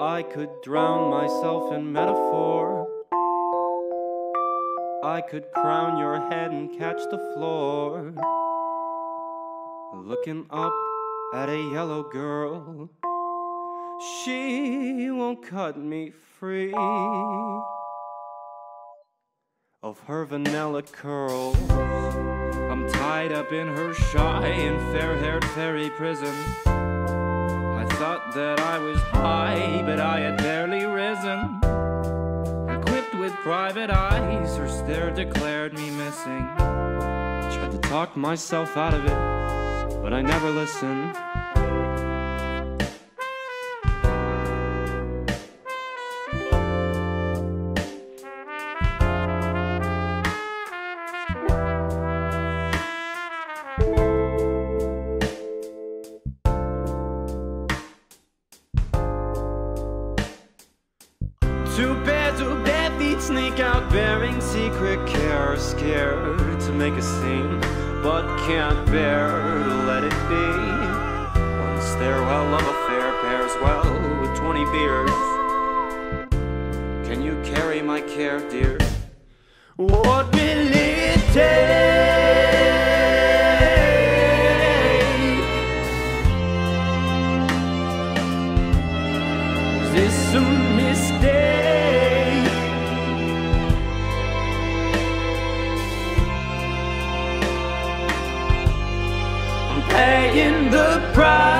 I could drown myself in metaphor. I could crown your head and catch the floor. Looking up at a yellow girl, she won't cut me free of her vanilla curls. I'm tied up in her shy and fair haired fairy prison. Thought that I was high, but I had barely risen. Equipped with private eyes, her stare declared me missing. Tried to talk myself out of it, but I never listened. Two pairs of bare feet sneak out bearing secret care Scared to make a scene but can't bear to let it be One stairwell of affair pairs well with 20 beers Can you carry my care, dear? What will it take? Is this paying the price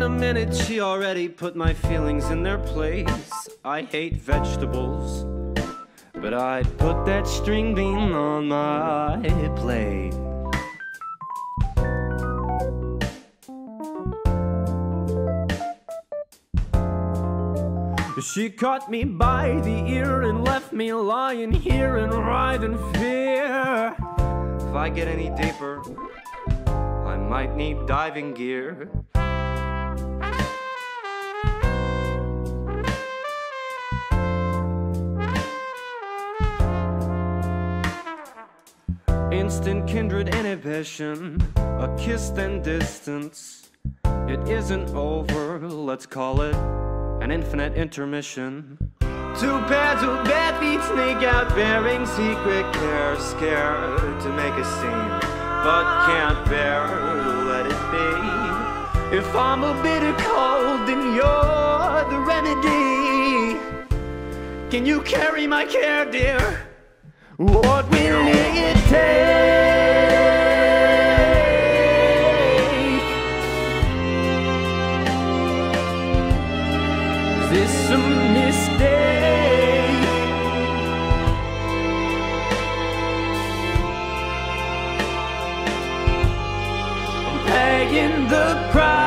In a minute, she already put my feelings in their place. I hate vegetables, but I'd put that string bean on my plate. She caught me by the ear and left me lying here and writhe in fear. If I get any deeper, I might need diving gear. Instant kindred inhibition, a kiss then distance. It isn't over, let's call it an infinite intermission. Two pairs of bare feet sneak out bearing secret care, scared to make a scene, but can't bear to let it be. If I'm a bitter cold, then you're the remedy. Can you carry my care, dear? What will it take? Is this a mistake? I'm paying the price.